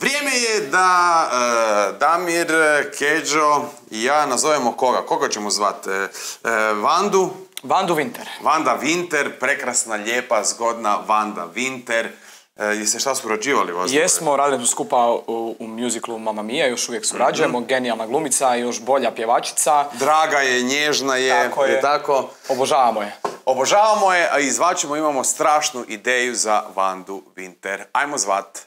Vrijeme je da e, Damir, Keđo i ja nazovemo koga? Koga ćemo zvati? E, Vandu? Vandu Winter. Vanda Winter, prekrasna, lijepa, zgodna Vanda Winter. E, jeste šta surađivali? Jesmo, radili smo skupa u, u muziklu Mamma Mia, još uvijek surađujemo, genijalna glumica, još bolja pjevačica. Draga je, nježna je, Tako je. tako? Obožavamo je. Obožavamo je, a i zvaćemo, imamo strašnu ideju za Vandu Winter. Ajmo zvat.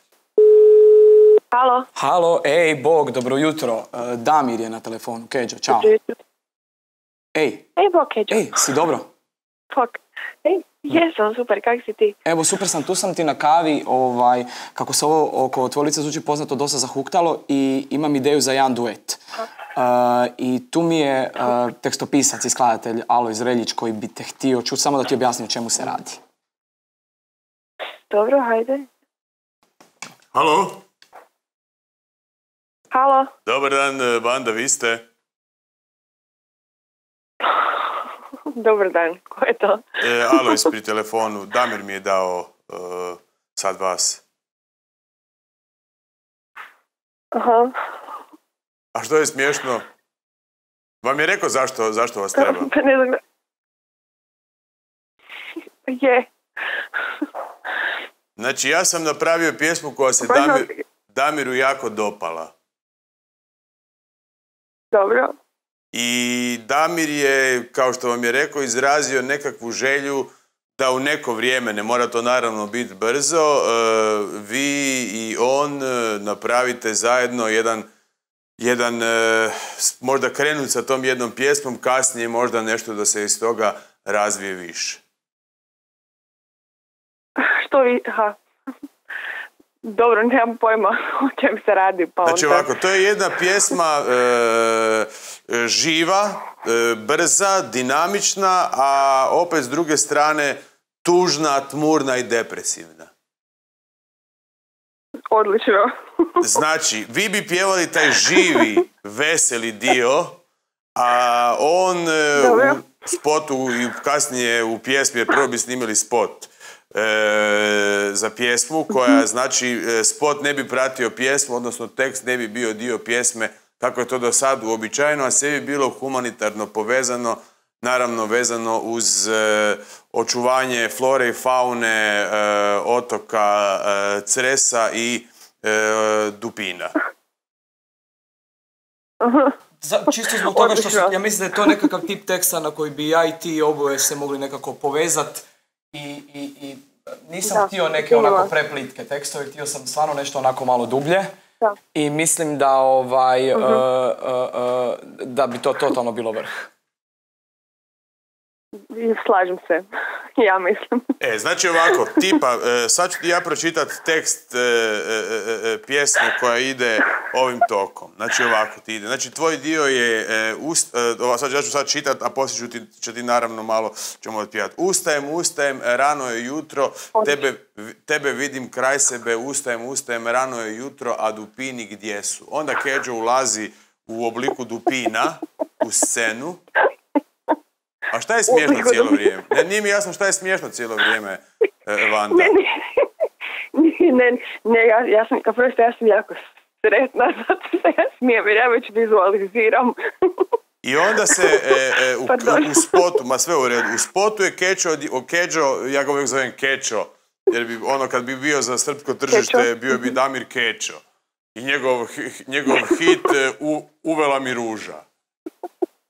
Halo, Halo, ej, Bog, dobro jutro. E, Damir je na telefonu, Keđo, čao. Ej, Ej, bok, Keđo. ej, si dobro? Bok. Ej, jesam, super, kak si ti? Evo, super sam, tu sam ti na kavi, ovaj, kako se ovo oko tvoje lice zvuči poznato, dosta zahuktalo i imam ideju za jedan duet. E, I tu mi je e, tekstopisac i skladatelj Aloj Zreljić koji bi te htio čuti, samo da ti objasnim o čemu se radi. Dobro, hajde. Halo? Halo, Dobar dan, Vanda, vi ste? dobar dan, ko je to? E, Alojs pri telefonu, Damir mi je dao e, sad vas. Aha, A što je smiješno? Vam je rekao zašto, zašto vas treba? pa ne znam. Je. Znači, ja sam napravio pjesmu koja se Damir, Damiru jako dopala. Dobro, I Damir je, kao što vam je rekao, izrazio nekakvu želju da u neko vrijeme, ne mora to naravno biti brzo, e, vi i on e, napravite zajedno jedan, jedan e, možda krenut sa tom jednom pjesmom, kasnije možda nešto da se iz toga razvije više. što vi, aha. Dobro, nemam pojma o čem se radi, pa Znači onda... ovako, to je jedna pjesma e, e, živa, e, brza, dinamična, a opet s druge strane tužna, tmurna i depresivna. Odlično. Znači, vi bi pjevali taj živi, veseli dio, a on e, u spotu i kasnije u pjesmi, jer prvo bi snimili spot e, za pjesmu, koja znači e, spot ne bi pratio pjesmu, odnosno tekst ne bi bio dio pjesme kako je to do sad uobičajeno, a sve bi bilo humanitarno povezano, naravno vezano uz e, očuvanje flore i faune e, otoka e, Cresa i e, Dupina. Za, čisto zbog toga što su, ja mislim da je to nekakav tip teksta na koji bi ja i ti oboje se mogli nekako povezat i, i, i nisam Da, htio neke onako preplitke tekstove, htio sam stvarno nešto onako malo dublje. Da. I mislim da ovaj, e, e, e, da bi to totalno bilo vrh. Slažem se, ja mislim. E, znači ovako, tipa, e, sad ću ja pročitat tekst e, e, pjesme koja ide ovim tokom. Znači ovako ti ide. Znači tvoj dio je, ust, ova, sad, ja ću sad čitat, a poslije ću ti, će ti naravno malo ćemo otpjevat. Ustajem, ustajem, rano je jutro, tebe, tebe vidim kraj sebe, ustajem, ustajem, rano je jutro, a dupini gdje su? Onda Keđo ulazi u obliku dupina u scenu, a šta je smiješno cijelo vrijeme? Ne, nije mi jasno šta je smiješno cijelo vrijeme, e, Vanda. Ne, ne, ne, ne, ja, ja sam, kao prvo što ja sam jako sretna, zato se ja smijem, jer ja već vizualiziram. I onda se e, e, u, u spotu, ma sve u redu, u spotu je Kečo, o Keđo, ja ga uvijek zovem Kečo, jer bi ono kad bi bio za srpsko tržište, Kečo. bio bi Damir Kečo. I njegov, njegov hit e, u, Uvela mi ruža.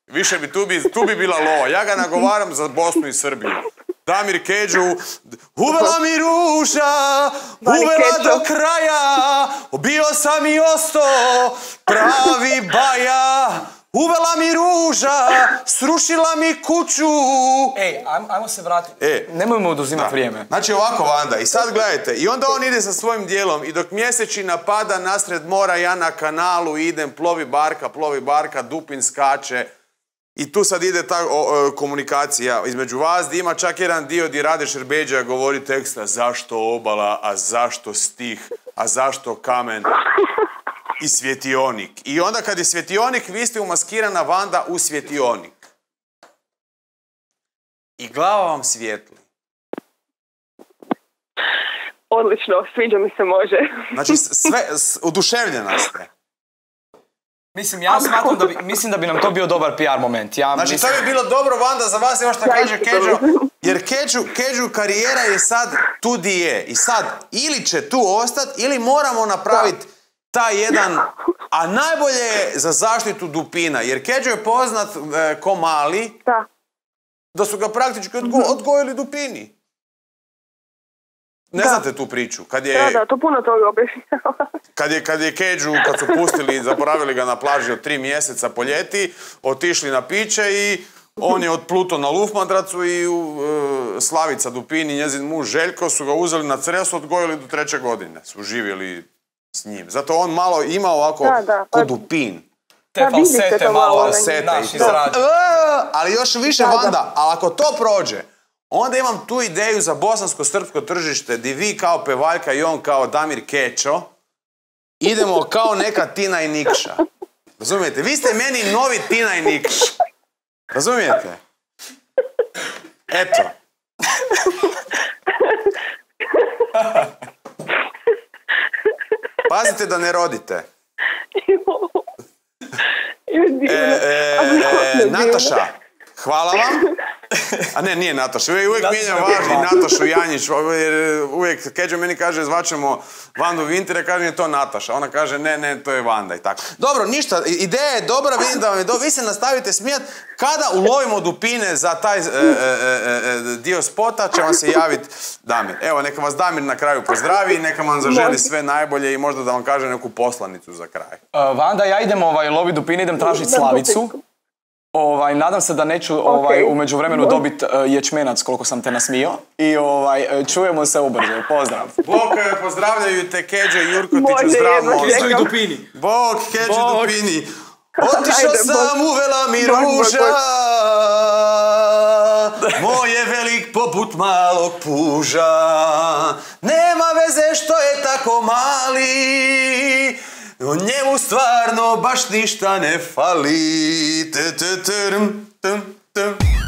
Više bi, tu bi, tu bi bila lova. Ja ga nagovaram za Bosnu i Srbiju. Damir Keđu, uvela mi ruža, uvela do kraja, bio sam i osto, pravi baja, uvela mi ruža, srušila mi kuću. Ej, ajmo, ajmo se vratiti. E. Nemojmo oduzimati vrijeme. Znači ovako Vanda, i sad gledajte, i onda on ide sa svojim dijelom i dok mjesečina pada nasred mora, ja na kanalu idem, plovi barka, plovi barka, dupin skače, i tu sad ide ta o, o, komunikacija između vas, gdje ima čak jedan dio gdje Rade Šerbeđa govori teksta zašto obala, a zašto stih, a zašto kamen i svjetionik. I onda kad je svjetionik, vi ste umaskirana Vanda u svjetionik. I glava vam svijetli. odlično, sviđa mi se, može. Znači, sve, oduševljena ste. Mislim, ja smatram da bi, mislim da bi nam to bio dobar PR moment. Ja Znači, mislim, to bi bilo dobro, Vanda, za vas, evo što kaže Keđo, mislim. jer Keđu, Keđu karijera je sad tu di je. I sad, ili će tu ostati, ili moramo napraviti taj jedan, a najbolje je za zaštitu dupina, jer Keđo je poznat e, ko mali, Da. da su ga praktički odgo- odgojili dupini. Ne Da. znate tu priču, kad je... Da, da, to puno toga objašnjava. Kad je, kad je Keđu, kad su pustili i zaboravili ga na plaži od tri mjeseca po ljeti, otišli na piće i on je otpluto na lufmadracu i u, e, Slavica Dupini, njezin muž Željko, su ga uzeli na Cresu, odgojili do treće godine. Su živjeli s njim. Zato on malo ima ovako Da, da, ko pa- Dupin. te se falsete malo Falsete i. E, Ali još više Da, da. Vanda, ali ako to prođe, onda imam tu ideju za bosansko-srpsko tržište, di vi kao pevaljka i on kao Damir Kečo, idemo kao neka Tina i Nikša. Razumijete? Vi ste meni novi Tina i Nikša. Razumijete? Eto. Pazite da ne rodite. E, e, e, Nataša, hvala vam. A ne, nije Nataša. Uvijek, uvijek mijenjam bila. Natašu Janjić, jer uvijek Keđo meni kaže zvaćemo Vandu Vintere, kaže je to Nataša. Ona kaže ne, ne, to je Vanda i tako. Dobro, ništa, ideja je dobra, vidim da vam je dobro. Vi se nastavite smijat. Kada ulovimo dupine za taj e, e, e, e, dio spota, će vam se javiti Damir. Evo, neka vas Damir na kraju pozdravi i neka vam zaželi sve najbolje i možda da vam kaže neku poslanicu za kraj. Uh, Vanda, ja idem ovaj, lovi dupine, idem tražiti Slavicu. Ovaj, nadam se da neću ovaj, u međuvremenu Može. dobiti uh, ječmenac koliko sam te nasmio. I ovaj, uh, čujemo se ubrzo. Pozdrav. Bog e, pozdravljaju te Keđo i Jurkotiću, Može, zdrav jedva mozak. čekam. Dupini. Bog, Keđo Bog. Dupini. Otišao sam, uvela mi ruža. Moj je velik poput malog puža. Nema veze što je tako mali. O njemu stvarno baš ništa ne fali. T, t, trm, tum, tum.